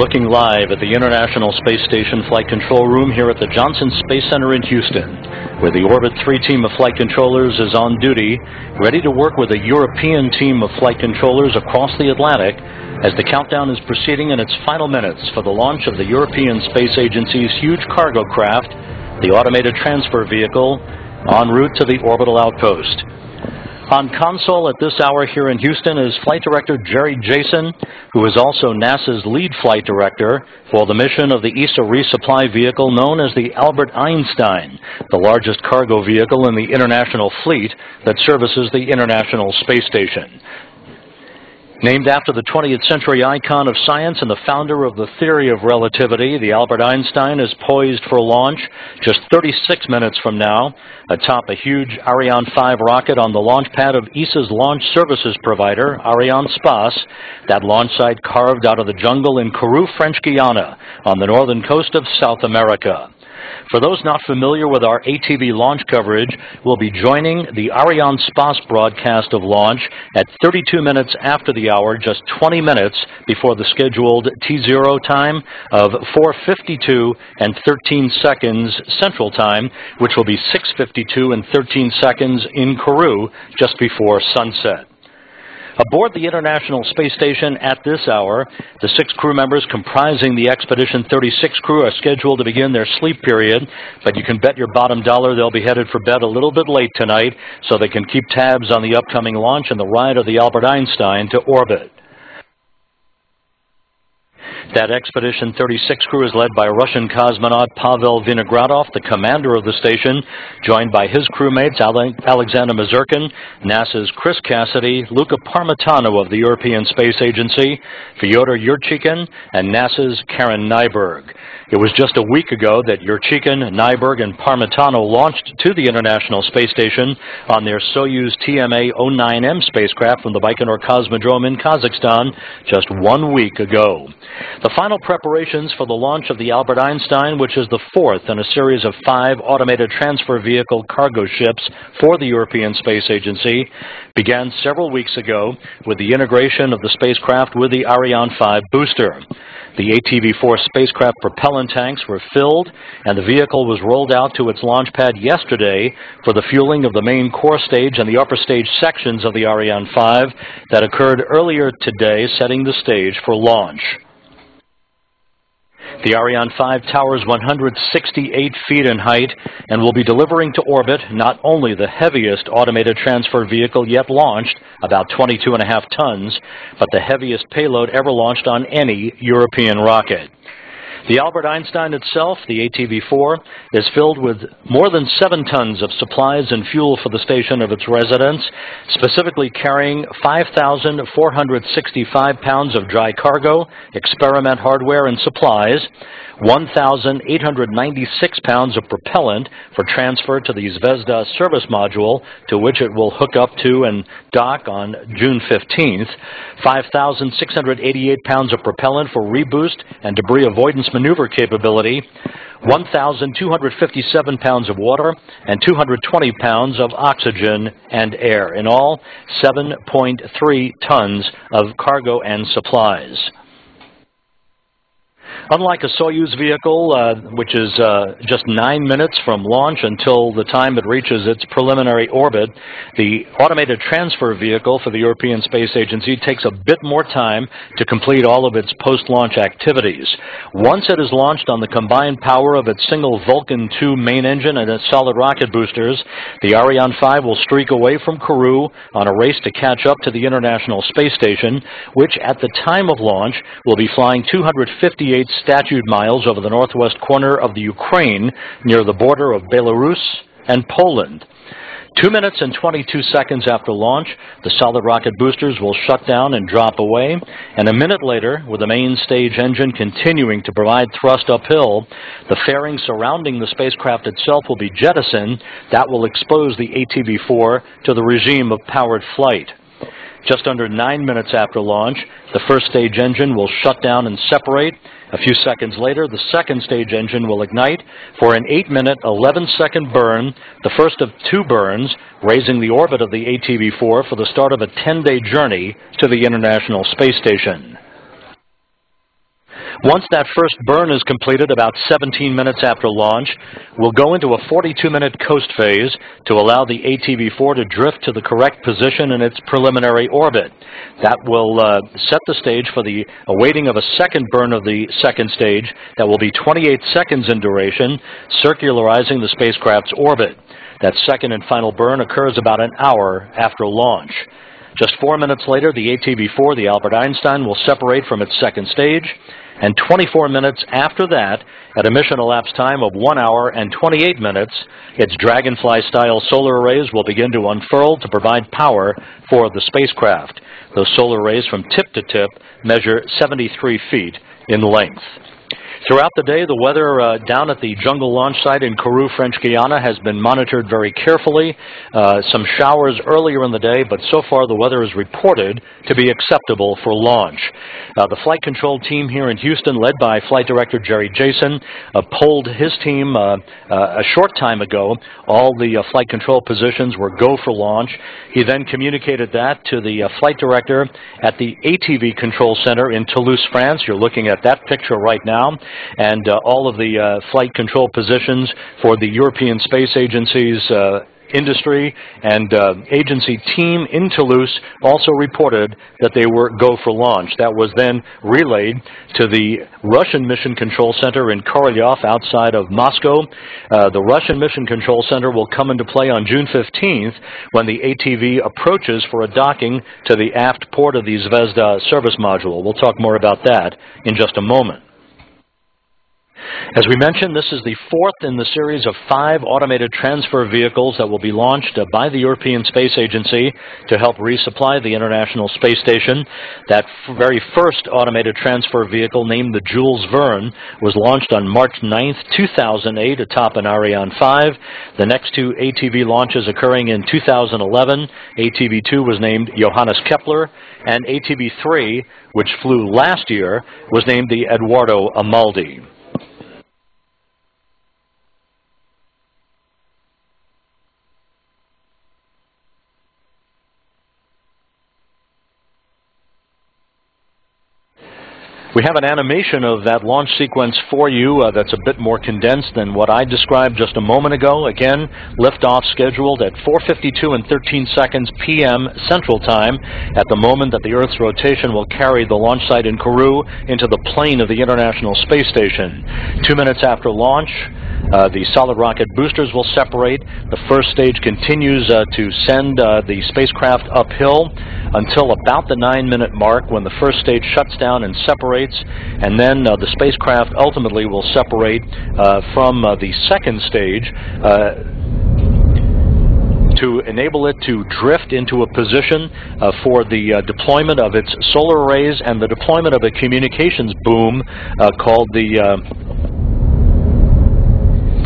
looking live at the International Space Station Flight Control Room here at the Johnson Space Center in Houston, where the Orbit 3 team of flight controllers is on duty, ready to work with a European team of flight controllers across the Atlantic as the countdown is proceeding in its final minutes for the launch of the European Space Agency's huge cargo craft, the Automated Transfer Vehicle, en route to the orbital outpost. On console at this hour here in Houston is Flight Director Jerry Jason, who is also NASA's lead flight director for the mission of the ESA resupply vehicle known as the Albert Einstein, the largest cargo vehicle in the international fleet that services the International Space Station. Named after the 20th century icon of science and the founder of the theory of relativity, the Albert Einstein is poised for launch just 36 minutes from now atop a huge Ariane 5 rocket on the launch pad of ESA's launch services provider, Arianespace, that launch site carved out of the jungle in Kourou, French Guiana, on the northern coast of South America. For those not familiar with our ATV launch coverage, we'll be joining the Arianespace broadcast of launch at 32 minutes after the hour, just 20 minutes before the scheduled T0 time of 4.52 and 13 seconds Central Time, which will be 6.52 and 13 seconds in Kourou just before sunset. Aboard the International Space Station at this hour, the six crew members comprising the Expedition 36 crew are scheduled to begin their sleep period, but you can bet your bottom dollar they'll be headed for bed a little bit late tonight so they can keep tabs on the upcoming launch and the ride of the Albert Einstein to orbit. That Expedition 36 crew is led by Russian cosmonaut Pavel Vinogradov, the commander of the station, joined by his crewmates Alexander Misurkin, NASA's Chris Cassidy, Luca Parmitano of the European Space Agency, Fyodor Yurchikhin, and NASA's Karen Nyberg. It was just a week ago that Yurchikhin, Nyberg, and Parmitano launched to the International Space Station on their Soyuz TMA-09M spacecraft from the Baikonur Cosmodrome in Kazakhstan just one week ago. The final preparations for the launch of the Albert Einstein, which is the fourth in a series of five automated transfer vehicle cargo ships for the European Space Agency, began several weeks ago with the integration of the spacecraft with the Ariane 5 booster. The ATV-4 spacecraft propellant tanks were filled, and the vehicle was rolled out to its launch pad yesterday for the fueling of the main core stage and the upper stage sections of the Ariane 5 that occurred earlier today, setting the stage for launch. The Ariane 5 towers 168 feet in height and will be delivering to orbit not only the heaviest automated transfer vehicle yet launched, about 22 and a half tons, but the heaviest payload ever launched on any European rocket. The Albert Einstein itself, the ATV-4, is filled with more than seven tons of supplies and fuel for the station of its residents, specifically carrying 5,465 pounds of dry cargo, experiment hardware, and supplies, 1,896 pounds of propellant for transfer to the Zvezda service module, to which it will hook up to and dock on June 15th, 5,688 pounds of propellant for reboost and debris avoidance maneuver capability, 1,257 pounds of water, and 220 pounds of oxygen and air. In all, 7.3 tons of cargo and supplies. Unlike a Soyuz vehicle, uh, which is uh, just nine minutes from launch until the time it reaches its preliminary orbit, the automated transfer vehicle for the European Space Agency takes a bit more time to complete all of its post-launch activities. Once it is launched on the combined power of its single Vulcain 2 main engine and its solid rocket boosters, the Ariane 5 will streak away from Kourou on a race to catch up to the International Space Station, which at the time of launch will be flying 258 statute miles over the northwest corner of the Ukraine near the border of Belarus and Poland. Two minutes and 22 seconds after launch, the solid rocket boosters will shut down and drop away, and a minute later, with the main stage engine continuing to provide thrust uphill, the fairing surrounding the spacecraft itself will be jettisoned. That will expose the ATV-4 to the regime of powered flight. Just under nine minutes after launch, the first stage engine will shut down and separate, a few seconds later, the second stage engine will ignite for an 8-minute, 11-second burn, the first of two burns, raising the orbit of the ATV-4 for the start of a 10-day journey to the International Space Station. Once that first burn is completed, about 17 minutes after launch, we'll go into a 42-minute coast phase to allow the ATV-4 to drift to the correct position in its preliminary orbit. That will uh, set the stage for the awaiting of a second burn of the second stage that will be 28 seconds in duration, circularizing the spacecraft's orbit. That second and final burn occurs about an hour after launch. Just four minutes later, the ATV-4, the Albert Einstein, will separate from its second stage, and 24 minutes after that, at a mission elapsed time of 1 hour and 28 minutes, its Dragonfly-style solar arrays will begin to unfurl to provide power for the spacecraft. Those solar arrays from tip to tip measure 73 feet in length. Throughout the day, the weather uh, down at the jungle launch site in Kourou, French Guiana has been monitored very carefully. Uh, some showers earlier in the day, but so far the weather is reported to be acceptable for launch. Uh, the flight control team here in Houston, led by Flight Director Jerry Jason, uh, polled his team uh, uh, a short time ago. All the flight control positions were go for launch. He then communicated that to the flight director at the ATV Control Center in Toulouse, France. You're looking at that picture right now and uh, all of the uh, flight control positions for the European Space Agency's uh, industry and uh, agency team in Toulouse also reported that they were go for launch. That was then relayed to the Russian Mission Control Center in Korolyov outside of Moscow. Uh, the Russian Mission Control Center will come into play on June 15th when the ATV approaches for a docking to the aft port of the Zvezda service module. We'll talk more about that in just a moment. As we mentioned, this is the fourth in the series of five automated transfer vehicles that will be launched by the European Space Agency to help resupply the International Space Station. That very first automated transfer vehicle, named the Jules Verne, was launched on March 9, 2008, atop an Ariane 5. The next two ATV launches occurring in 2011. ATV-2 was named Johannes Kepler, and ATV-3, which flew last year, was named the Edoardo Amaldi. We have an animation of that launch sequence for you uh, that's a bit more condensed than what I described just a moment ago. Again, liftoff scheduled at 4.52 and 13 seconds p.m. Central Time at the moment that the Earth's rotation will carry the launch site in Kourou into the plane of the International Space Station. Two minutes after launch, uh, the solid rocket boosters will separate. The first stage continues uh, to send uh, the spacecraft uphill until about the nine-minute mark when the first stage shuts down and separates and then uh, the spacecraft ultimately will separate uh, from the second stage to enable it to drift into a position uh, for the uh, deployment of its solar arrays and the deployment of a communications boom uh, called the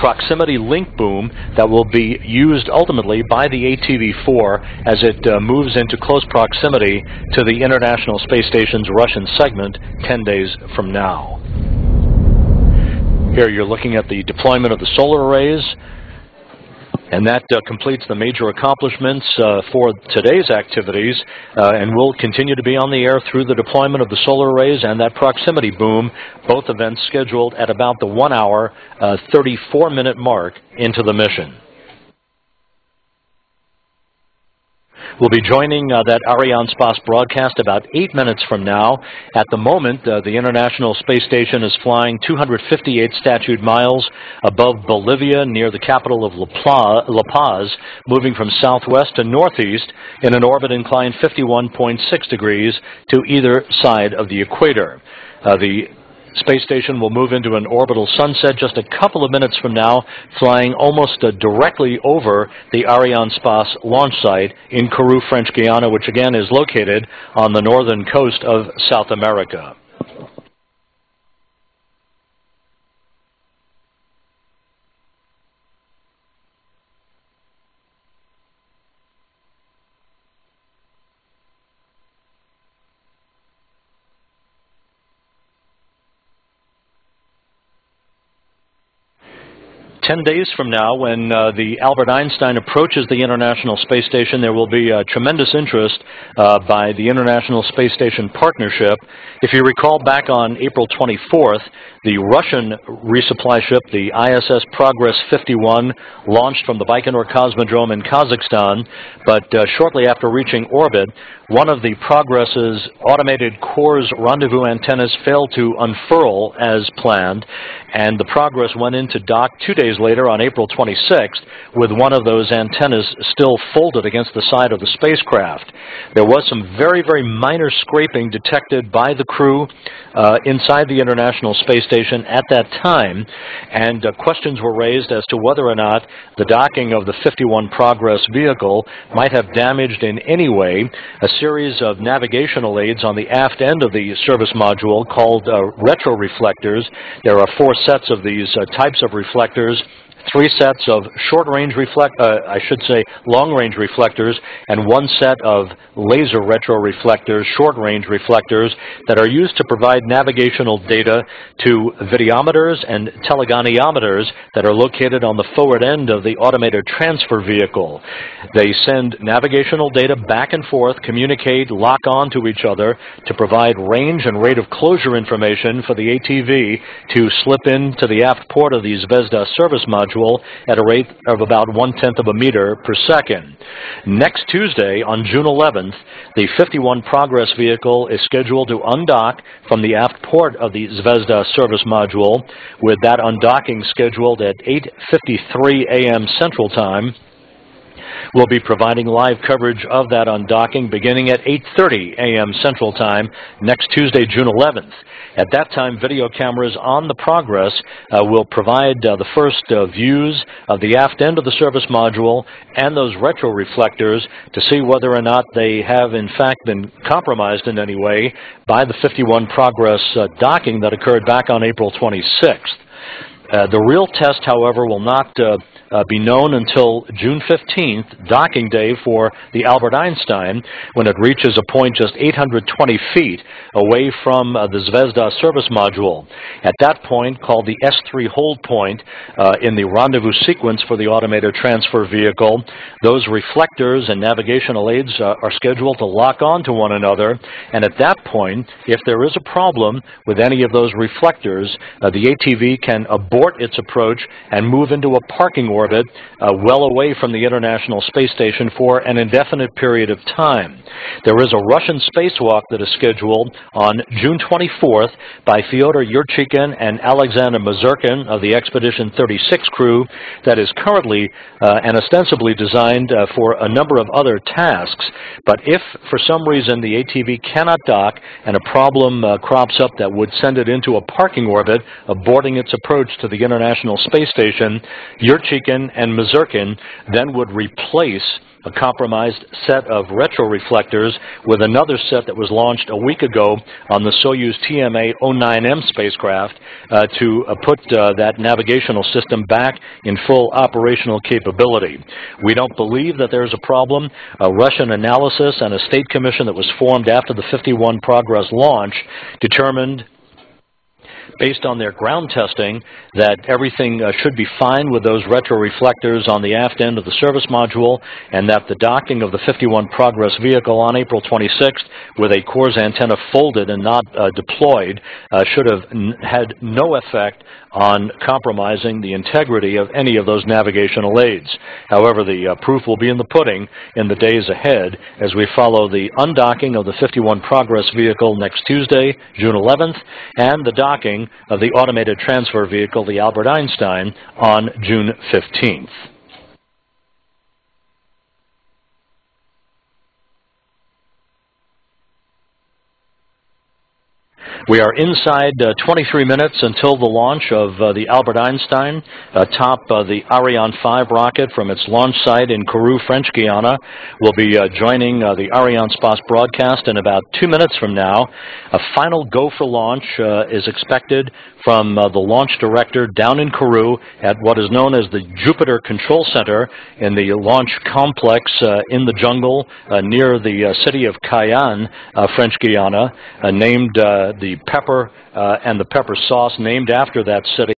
proximity link boom that will be used ultimately by the ATV-4 as it uh, moves into close proximity to the International Space Station's Russian segment 10 days from now. Here you're looking at the deployment of the solar arrays, and that uh, completes the major accomplishments uh, for today's activities, uh, and we'll continue to be on the air through the deployment of the solar arrays and that proximity boom, both events scheduled at about the one hour, 34 minute mark into the mission. Will be joining uh, that Arianespace broadcast about eight minutes from now. At the moment, uh, the International Space Station is flying 258 statute miles above Bolivia near the capital of La Paz, moving from southwest to northeast in an orbit inclined 51.6 degrees to either side of the equator. Uh, the space station will move into an orbital sunset just a couple of minutes from now, flying almost uh, directly over the Arianespace launch site in Kourou, French Guiana, which again is located on the northern coast of South America. 10 days from now, when uh, the Albert Einstein approaches the International Space Station, there will be tremendous interest uh, by the International Space Station Partnership. If you recall back on April 24th, the Russian resupply ship, the ISS Progress 51, launched from the Baikonur Cosmodrome in Kazakhstan, but uh, shortly after reaching orbit, one of the Progress's automated Kurs rendezvous antennas failed to unfurl as planned, and the Progress went into dock two days later on April 26th with one of those antennas still folded against the side of the spacecraft. There was some very, very minor scraping detected by the crew uh, inside the International Space Station at that time, and uh, questions were raised as to whether or not the docking of the 51 Progress vehicle might have damaged in any way a series of navigational aids on the aft end of the service module called uh, retroreflectors. There are four sets of these uh, types of reflectors three sets of short-range reflect, uh, I should say long-range reflectors, and one set of laser retroreflectors, short-range reflectors, that are used to provide navigational data to videometers and telegoniometers that are located on the forward end of the automated transfer vehicle. They send navigational data back and forth, communicate, lock on to each other to provide range and rate of closure information for the ATV to slip into the aft port of the Zvezda service module at a rate of about one-tenth of a meter per second. Next Tuesday, on June 11th, the 51 Progress vehicle is scheduled to undock from the aft port of the Zvezda service module, with that undocking scheduled at 8.53 a.m. Central Time. We'll be providing live coverage of that undocking beginning at 8.30 a.m. Central Time next Tuesday, June 11th. At that time, video cameras on the Progress uh, will provide uh, the first uh, views of the aft end of the service module and those retroreflectors to see whether or not they have in fact been compromised in any way by the 51 Progress uh, docking that occurred back on April 26th. Uh, the real test, however, will not uh, be known until June 15th, docking day for the Albert Einstein, when it reaches a point just 820 feet away from uh, the Zvezda service module. At that point, called the S3 hold point uh, in the rendezvous sequence for the automated transfer vehicle, those reflectors and navigational aids uh, are scheduled to lock on to one another, and at that point, if there is a problem with any of those reflectors, uh, the ATV can abort its approach and move into a parking orbit uh, well away from the International Space Station for an indefinite period of time. There is a Russian spacewalk that is scheduled on June 24th by Fyodor Yurchikhin and Alexander Misurkin of the Expedition 36 crew that is currently uh, and ostensibly designed uh, for a number of other tasks. But if for some reason the ATV cannot dock and a problem uh, crops up that would send it into a parking orbit, aborting its approach to the International Space Station, And Misurkin then would replace a compromised set of retroreflectors with another set that was launched a week ago on the Soyuz TMA-09M spacecraft uh, to uh, put uh, that navigational system back in full operational capability. We don't believe that there's a problem. A Russian analysis and a state commission that was formed after the 51 Progress launch determined based on their ground testing that everything uh, should be fine with those retroreflectors on the aft end of the service module and that the docking of the 51 Progress vehicle on April 26th with a Kurs antenna folded and not uh, deployed uh, should have had no effect on compromising the integrity of any of those navigational aids. However, the uh, proof will be in the pudding in the days ahead as we follow the undocking of the 51 Progress vehicle next Tuesday, June 11th, and the docking of the automated transfer vehicle, the Albert Einstein, on June 15th. We are inside uh, 23 minutes until the launch of uh, the Albert Einstein atop uh, the Ariane 5 rocket from its launch site in Kourou, French Guiana. We'll be uh, joining uh, the Arianespace broadcast in about two minutes from now. A final go for launch uh, is expected from the launch director down in Kourou at what is known as the Jupiter Control Center in the launch complex in the jungle near the city of Cayenne, French Guiana, named the pepper uh, and the pepper sauce named after that city